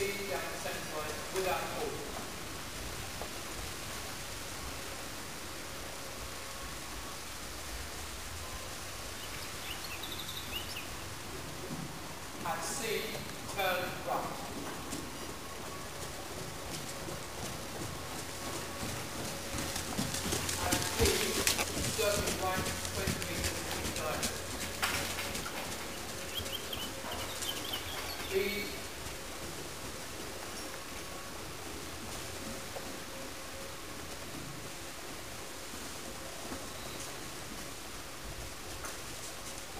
speed down the centre line without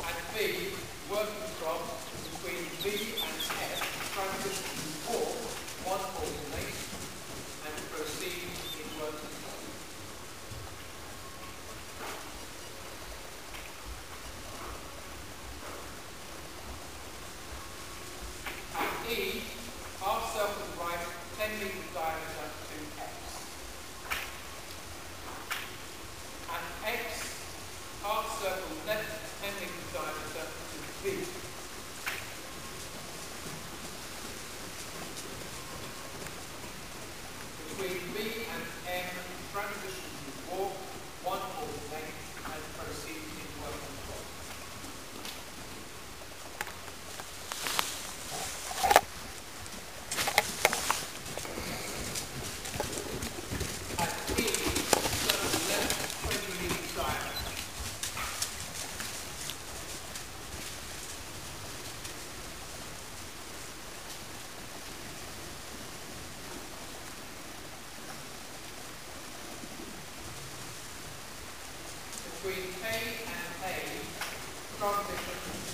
and B working from between B and F transitions. between K and A from the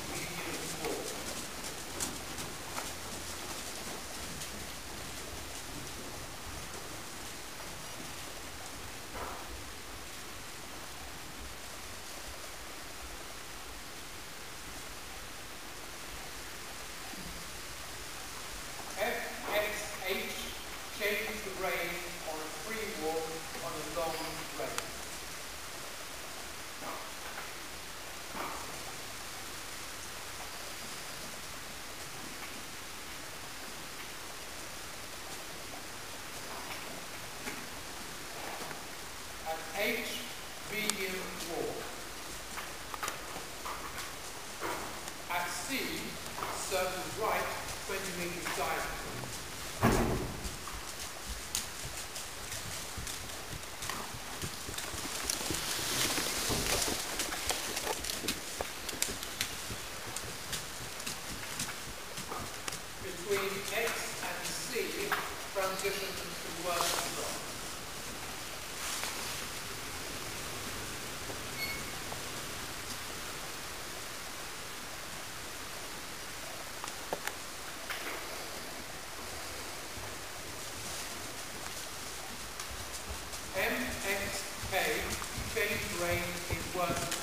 failure to raise is worse